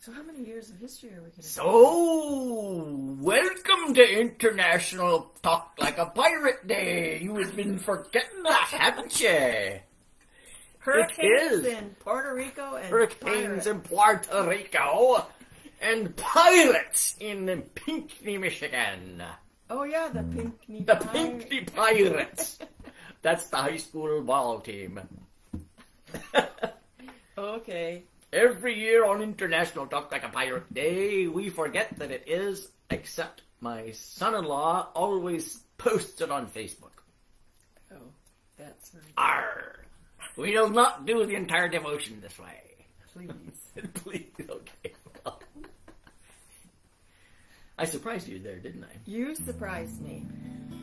So how many years of history are we going to So, welcome to International Talk Like a Pirate Day. You have been forgetting that, haven't you? Hurricanes in Puerto Rico and Hurricanes pirates. in Puerto Rico and pirates in Pinckney, Michigan. Oh yeah, the hmm. Pinckney The Pirates. Pinckney Pirates. That's the high school ball team. Okay. Every year on International Talk Like a Pirate Day, we forget that it is, except my son-in-law always posts it on Facebook. Oh, that's nice. Arr! We will not do the entire devotion this way. Please. Please, okay. I surprised you there, didn't I? You surprised me.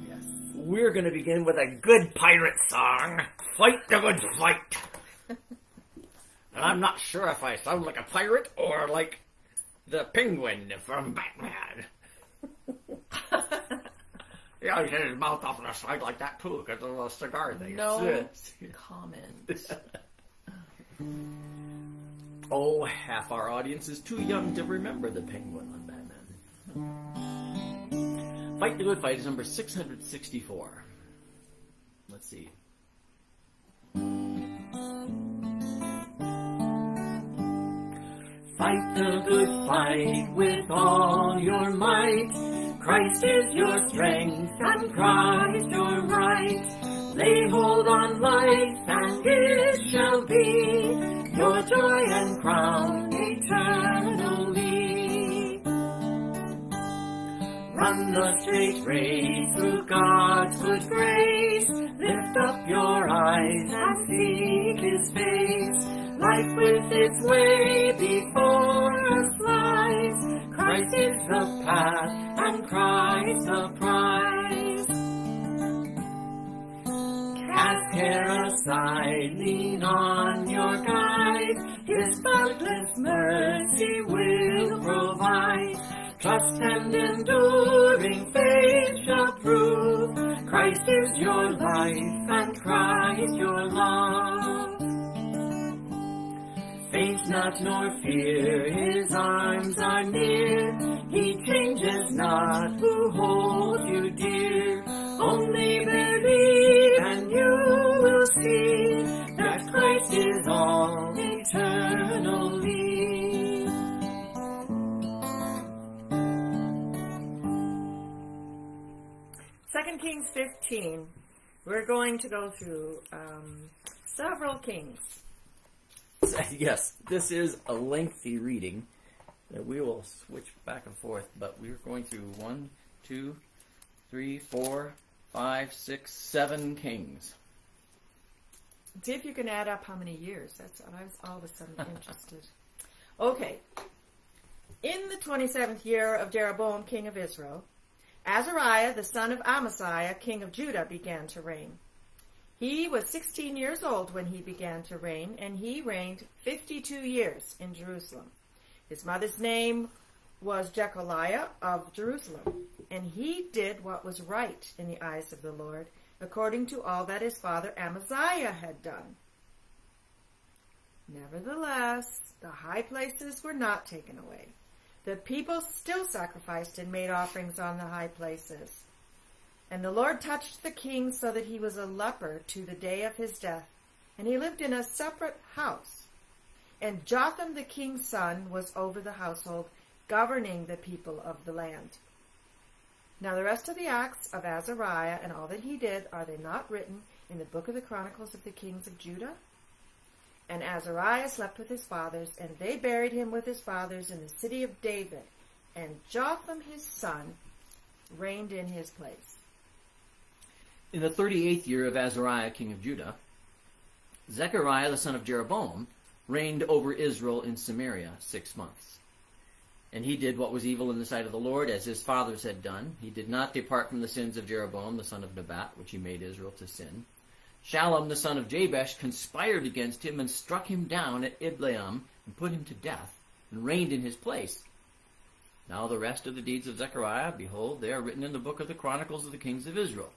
Yes. We're gonna begin with a good pirate song, Fight the Good Fight. and I'm not sure if I sound like a pirate or like the penguin from Batman. yeah, he had his mouth off on the side like that too, because of the cigar thing. No comment. oh, half our audience is too young to remember the penguin on Batman. Fight the Good Fight is number 664. Let's see. Fight the good fight with all your might. Christ is your strength and Christ your right. Lay hold on life and it shall be your joy and crown eternally. Run the straight race through God's good grace. Lift up your eyes and seek His face. Life with its way before us lies. Christ is the path and Christ the prize. Cast care aside, lean on your guide. His boundless mercy will provide. Trust and enduring faith shall prove Christ is your life and Christ your love. Faint not nor fear, his arms are near. He changes not who holds you dear. Only believe and you will see that Christ is all eternally. Second Kings 15. We're going to go through um, several kings. Yes, this is a lengthy reading. We will switch back and forth, but we're going through one, two, three, four, five, six, seven kings. See if you can add up how many years. That's I was all of a sudden interested. Okay. In the 27th year of Jeroboam, king of Israel, Azariah, the son of Amaziah, king of Judah, began to reign. He was 16 years old when he began to reign, and he reigned 52 years in Jerusalem. His mother's name was Jecoliah of Jerusalem, and he did what was right in the eyes of the Lord, according to all that his father Amaziah had done. Nevertheless, the high places were not taken away. The people still sacrificed and made offerings on the high places. And the Lord touched the king so that he was a leper to the day of his death, and he lived in a separate house. And Jotham the king's son was over the household, governing the people of the land. Now the rest of the acts of Azariah and all that he did, are they not written in the book of the Chronicles of the kings of Judah? And Azariah slept with his fathers, and they buried him with his fathers in the city of David. And Jotham his son reigned in his place. In the thirty-eighth year of Azariah, king of Judah, Zechariah the son of Jeroboam reigned over Israel in Samaria six months. And he did what was evil in the sight of the Lord, as his fathers had done. He did not depart from the sins of Jeroboam the son of Nebat, which he made Israel to sin. Shallum the son of Jabesh conspired against him and struck him down at Ibleam and put him to death, and reigned in his place. Now the rest of the deeds of Zechariah, behold, they are written in the book of the Chronicles of the kings of Israel.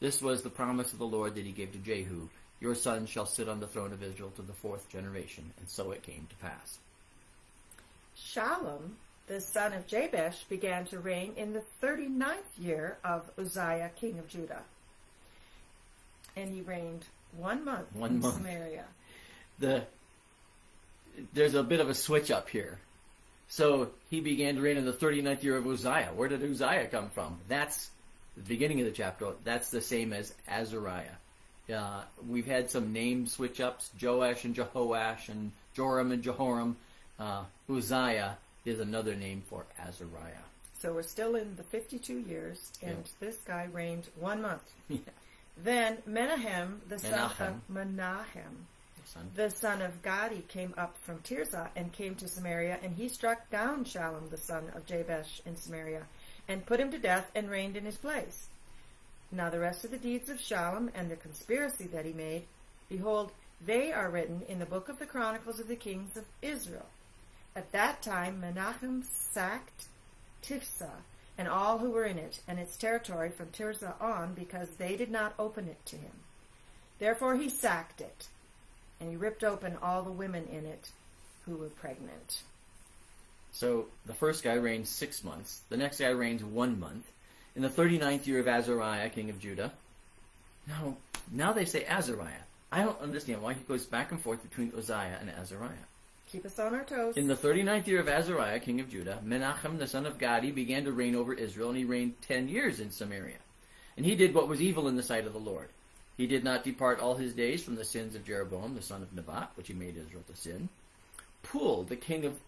This was the promise of the Lord that he gave to Jehu. Your son shall sit on the throne of Israel to the fourth generation. And so it came to pass. Shallum, the son of Jabesh, began to reign in the 39th year of Uzziah, king of Judah. And he reigned one month One in month. Samaria. the there's a bit of a switch up here. So he began to reign in the 39th year of Uzziah. Where did Uzziah come from? That's the beginning of the chapter. That's the same as Azariah. Uh, we've had some name switch ups, Joash and Jehoash and Joram and Jehoram. Uh, Uzziah is another name for Azariah. So we're still in the 52 years, and this guy reigned one month. Yeah. Then Menahem, the son of Menahem, Son. the son of Gadi, came up from Tirzah and came to Samaria, and he struck down Shallum, the son of Jabesh, in Samaria, and put him to death and reigned in his place. Now the rest of the deeds of Shallum and the conspiracy that he made, behold, they are written in the book of the Chronicles of the Kings of Israel. At that time Menachem sacked Tiphsah and all who were in it and its territory from Tirzah on, because they did not open it to him. Therefore he sacked it, and he ripped open all the women in it who were pregnant. So the first guy reigns six months. The next guy reigns one month. In the 39th year of Azariah, king of Judah. Now, now they say Azariah. I don't understand why he goes back and forth between Uzziah and Azariah. Keep us on our toes. In the 39th year of Azariah, king of Judah, Menachem the son of Gadi began to reign over Israel, and he reigned ten years in Samaria. And he did what was evil in the sight of the Lord. He did not depart all his days from the sins of Jeroboam the son of Nebat, which he made Israel to sin. Pul, the king of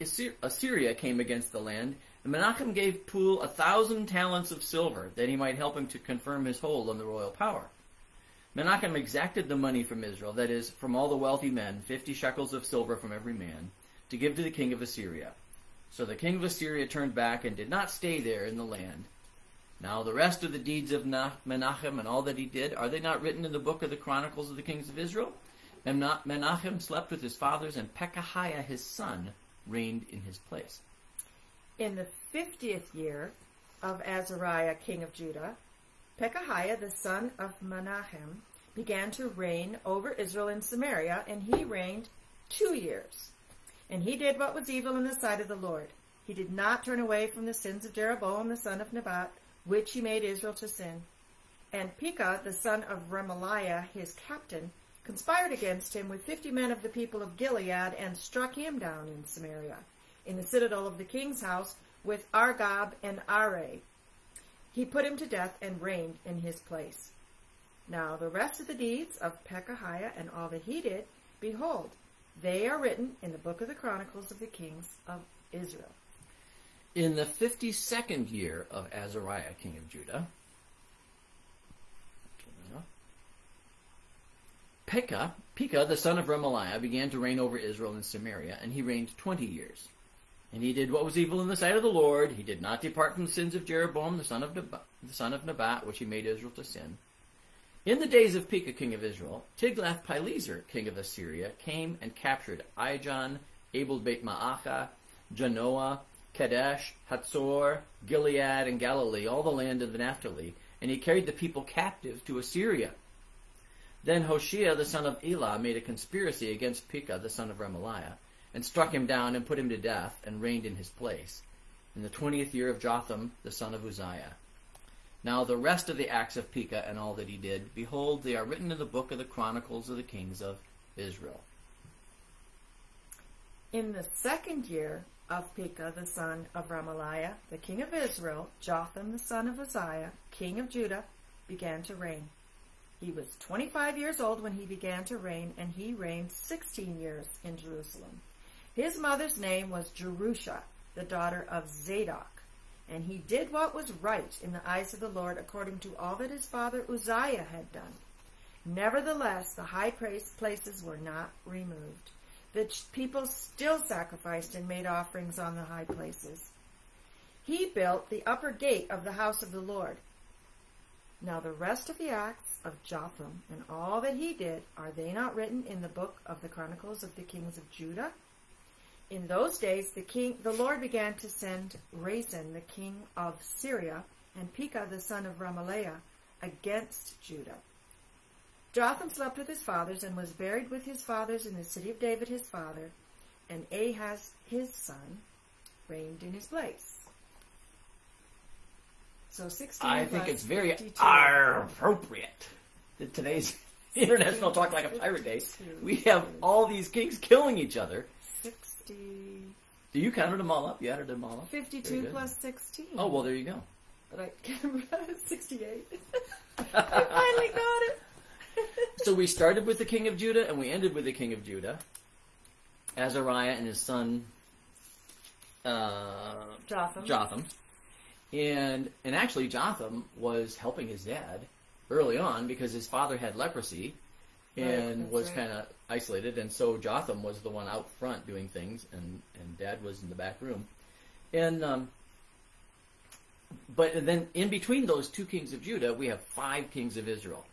Assyria, came against the land, and Menachem gave Pul a thousand talents of silver, that he might help him to confirm his hold on the royal power. Menachem exacted the money from Israel, that is, from all the wealthy men, fifty shekels of silver from every man, to give to the king of Assyria. So the king of Assyria turned back and did not stay there in the land. Now the rest of the deeds of Na- Menachem and all that he did, are they not written in the book of the Chronicles of the Kings of Israel? Menachem slept with his fathers, and Pekahiah his son reigned in his place. In the fiftieth year of Azariah, king of Judah, Pekahiah, the son of Menachem, began to reign over Israel in Samaria, and he reigned two years. And he did what was evil in the sight of the Lord. He did not turn away from the sins of Jeroboam, the son of Nebat, which he made Israel to sin. And Pekah, the son of Remaliah, his captain, conspired against him with fifty men of the people of Gilead, and struck him down in Samaria, in the citadel of the king's house, with Argob and Arieh. He put him to death and reigned in his place. Now the rest of the deeds of Pekahiah and all that he did, behold, they are written in the book of the Chronicles of the kings of Israel. In the fifty-second year of Azariah, king of Judah, Pekah, Pekah, the son of Remaliah, began to reign over Israel in Samaria, and he reigned twenty years. And he did what was evil in the sight of the Lord. He did not depart from the sins of Jeroboam, the son of Nebat, the son of Nebat, which he made Israel to sin. In the days of Pekah, king of Israel, Tiglath-Pileser, king of Assyria, came and captured Ijon, Abel Beit Ma'acha, Janoah, Kadesh, Hatzor, Gilead, and Galilee, all the land of the Naphtali, and he carried the people captive to Assyria. Then Hoshea the son of Elah made a conspiracy against Pekah the son of Remaliah, and struck him down and put him to death, and reigned in his place, in the twentieth year of Jotham the son of Uzziah. Now the rest of the acts of Pekah and all that he did, behold, they are written in the book of the Chronicles of the kings of Israel. In the second year of Pekah the son of Remaliah, the king of Israel, Jotham the son of Uzziah, king of Judah, began to reign. He was 25 years old when he began to reign, and he reigned 16 years in Jerusalem. His mother's name was Jerusha, the daughter of Zadok, and he did what was right in the eyes of the Lord according to all that his father Uzziah had done. Nevertheless, the high places were not removed. The people still sacrificed and made offerings on the high places. He built the upper gate of the house of the Lord. Now the rest of the acts of Jotham and all that he did, are they not written in the book of the Chronicles of the kings of Judah? In those days the king the Lord began to send Rezin, the king of Syria, and Pekah the son of Remaliah against Judah. Jotham slept with his fathers and was buried with his fathers in the city of David his father, and Ahaz his son reigned in his place. So 16 I think it's very 52. appropriate that today's International Talk Like a Pirate Day, we have all these kings killing each other. 60, Do you counted them all up? You added them all up? 52 plus 16. Oh, well, there you go. But I can't remember. 68. I finally got it. So we started with the king of Judah and we ended with the king of Judah, Azariah and his son uh, Jotham. Jotham. And and actually Jotham was helping his dad early on because his father had leprosy and that's was right. kind of isolated and so Jotham was the one out front doing things and and dad was in the back room. And um but then in between those two kings of Judah, we have five kings of Israel.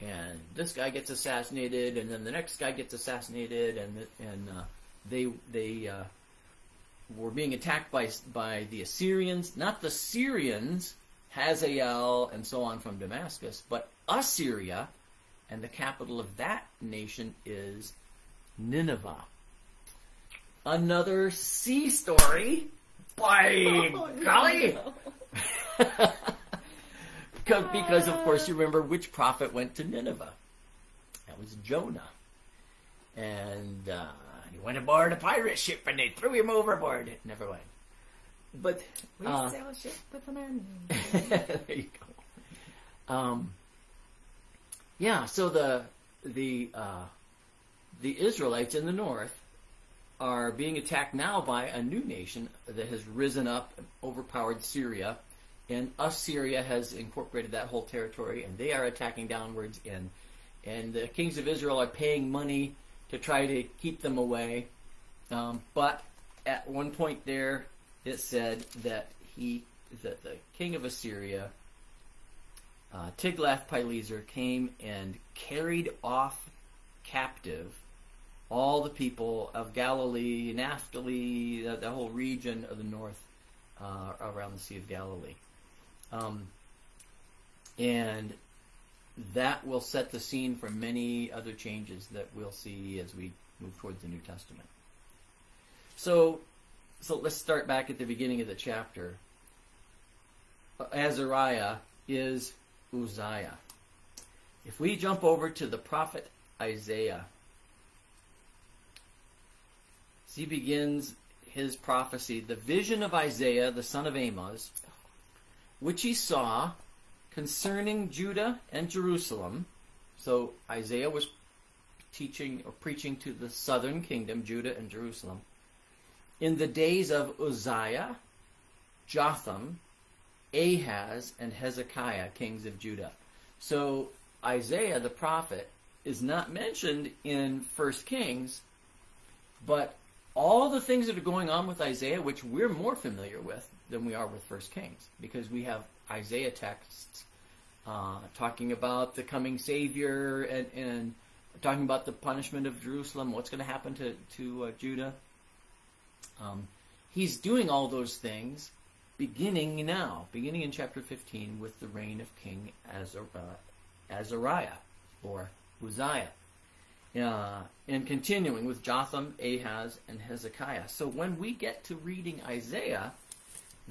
And this guy gets assassinated, and then the next guy gets assassinated, and and uh, they they uh, were being attacked by by the Assyrians, not the Syrians, Hazael, and so on from Damascus, but Assyria, and the capital of that nation is Nineveh. Another sea story by Oh, golly. no. because, because, of course, you remember which prophet went to Nineveh. That was Jonah. And uh, went aboard a pirate ship and they threw him overboard. Never went. But We uh, sail a ship with a man. there you go. Um, yeah, so the the uh, the Israelites in the north are being attacked now by a new nation that has risen up, and overpowered Syria, and Assyria has incorporated that whole territory, and they are attacking downwards, and and the kings of Israel are paying money to try to keep them away. Um, but at one point there, it said that he, that the king of Assyria, uh, Tiglath-Pileser, came and carried off captive all the people of Galilee, Naphtali, the, the whole region of the north uh, around the Sea of Galilee. Um, and that will set the scene for many other changes that we'll see as we move towards the New Testament. So, so let's start back at the beginning of the chapter. Azariah is Uzziah. If we jump over to the prophet Isaiah, he begins his prophecy, the vision of Isaiah, the son of Amoz, which he saw concerning Judah and Jerusalem. So Isaiah was teaching or preaching to the southern kingdom, Judah and Jerusalem. In the days of Uzziah, Jotham, Ahaz, and Hezekiah, kings of Judah. So Isaiah the prophet is not mentioned in First Kings, but all the things that are going on with Isaiah, which we're more familiar with than we are with First Kings, because we have Isaiah texts uh, talking about the coming Savior and, and talking about the punishment of Jerusalem, what's going to happen to to uh, Judah. Um, he's doing all those things beginning now, beginning in chapter 15 with the reign of King Azar- uh, Azariah or Uzziah. Uh, and continuing with Jotham, Ahaz, and Hezekiah. So when we get to reading Isaiah,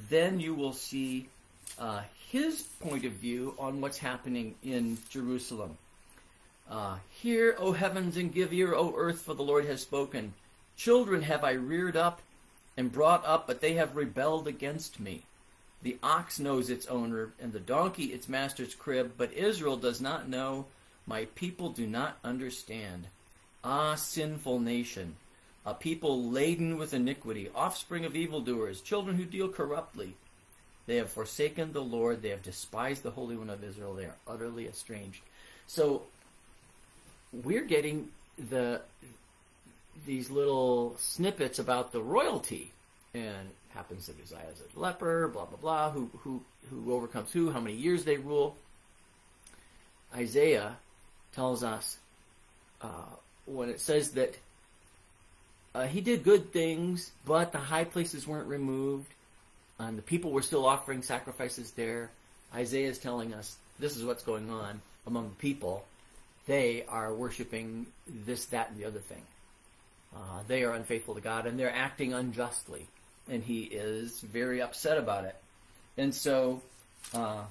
then you will see uh, his point of view on what's happening in Jerusalem. Uh, Hear, O heavens, and give ear, O earth, for the Lord has spoken. Children have I reared up and brought up, but they have rebelled against me. The ox knows its owner, and the donkey its master's crib, but Israel does not know. My people do not understand. Ah, sinful nation, a people laden with iniquity, offspring of evildoers, children who deal corruptly. They have forsaken the Lord, they have despised the Holy One of Israel, they are utterly estranged. So, we're getting the these little snippets about the royalty, and happens that Uzziah is a leper, blah blah blah. Who who who overcomes who? How many years they rule? Isaiah tells us uh, when it says that uh, he did good things, but the high places weren't removed, and the people were still offering sacrifices there. Isaiah is telling us this is what's going on among the people. They are worshiping this, that, and the other thing. Uh, they are unfaithful to God, and they're acting unjustly. and he is very upset about it. And so uh,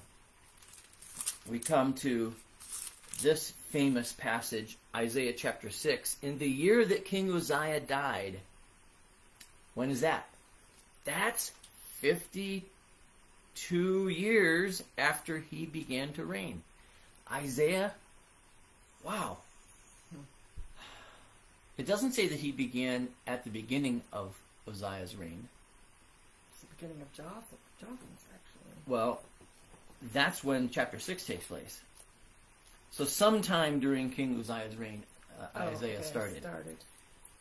we come to this famous passage, Isaiah chapter 6. In the year that King Uzziah died, when is that? That's 52 years after he began to reign. Isaiah, wow. It doesn't say that he began at the beginning of Uzziah's reign. It's the beginning of Jotham, Jotham's, actually. Well, that's when chapter 6 takes place. So sometime during King Uzziah's reign, uh, Oh, Isaiah okay, started. started.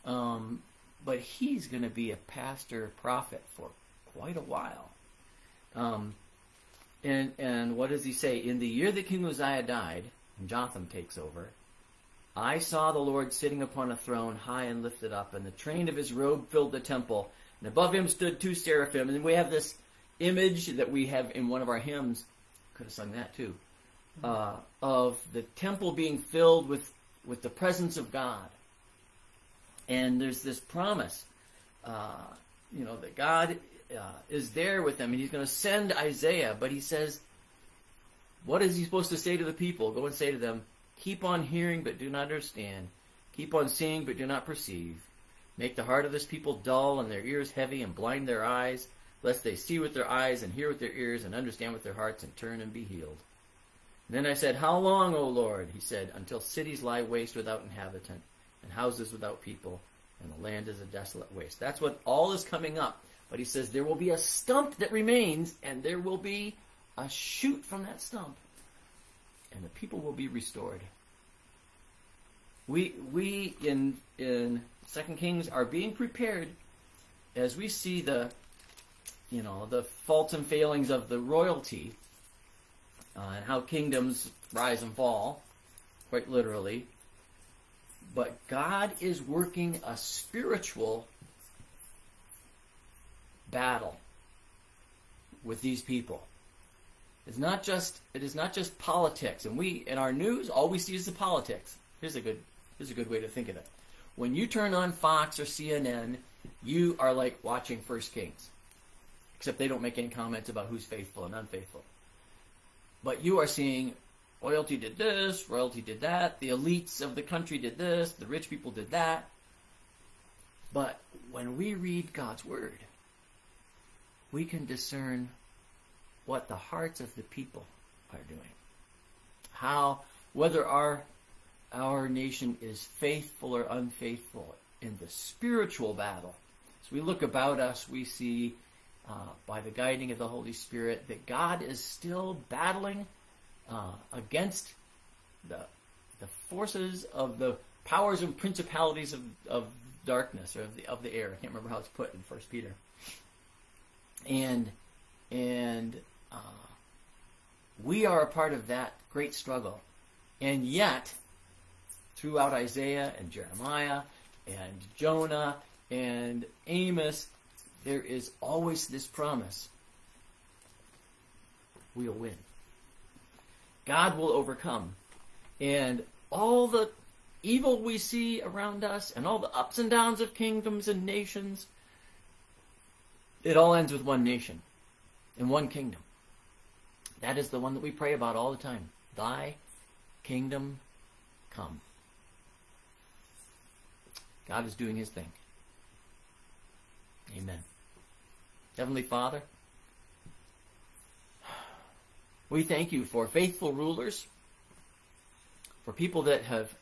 Um, but he's going to be a pastor prophet for quite a while. Um, and and what does he say? In the year that King Uzziah died, and Jotham takes over, I saw the Lord sitting upon a throne, high and lifted up, and the train of his robe filled the temple. And above him stood two seraphim. And we have this image that we have in one of our hymns. Could have sung that too. Uh, of the temple being filled with with the presence of God. And there's this promise, uh, you know, that God uh, is there with them, and He's going to send Isaiah. But He says, what is He supposed to say to the people? Go and say to them, keep on hearing, but do not understand. Keep on seeing, but do not perceive. Make the heart of this people dull, and their ears heavy, and blind their eyes, lest they see with their eyes, and hear with their ears, and understand with their hearts, and turn and be healed. Then I said, How long, O Lord? He said, Until cities lie waste without inhabitant, and houses without people, and the land is a desolate waste. That's what all is coming up. But he says there will be a stump that remains, and there will be a shoot from that stump, and the people will be restored. We we in in Second Kings are being prepared as we see the you know the faults and failings of the royalty uh, and how kingdoms rise and fall, quite literally. But God is working a spiritual battle with these people. It's not just it is not just politics, and we in our news all we see is the politics. Here's a good here's a good way to think of it. When you turn on Fox or CNN, you are like watching First Kings, except they don't make any comments about who's faithful and unfaithful. But you are seeing royalty did this, royalty did that, the elites of the country did this, the rich people did that. But when we read God's Word, we can discern what the hearts of the people are doing. How, whether our, our nation is faithful or unfaithful in the spiritual battle. As we look about us, we see uh, by the guiding of the Holy Spirit that God is still battling uh, against the the forces of the powers and principalities of, of darkness or of the of the air. I can't remember how it's put in First Peter. And and uh, we are a part of that great struggle, and yet throughout Isaiah and Jeremiah and Jonah and Amos, there is always this promise: we'll win. God will overcome. And all the evil we see around us and all the ups and downs of kingdoms and nations, it all ends with one nation and one kingdom. That is the one that we pray about all the time. Thy kingdom come. God is doing his thing. Amen. Heavenly Father, we thank you for faithful rulers, for people that have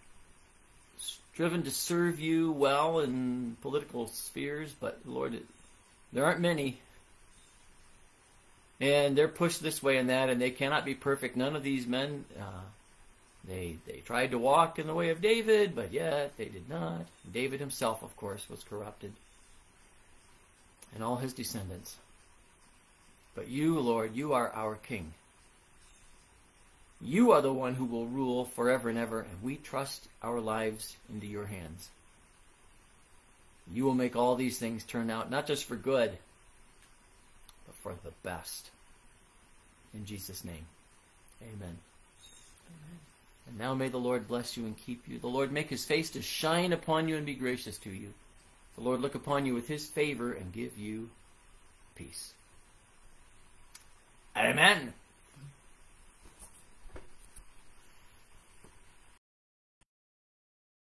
striven to serve you well in political spheres, but Lord, it, there aren't many. And they're pushed this way and that, and they cannot be perfect. None of these men, uh, they they tried to walk in the way of David, but yet they did not. David himself, of course, was corrupted, and all his descendants. But you, Lord, you are our King. You are the one who will rule forever and ever, and we trust our lives into your hands. You will make all these things turn out not just for good, but for the best. In Jesus' name, amen. Amen. And now may the Lord bless you and keep you. The Lord make his face to shine upon you and be gracious to you. The Lord look upon you with his favor and give you peace. Amen.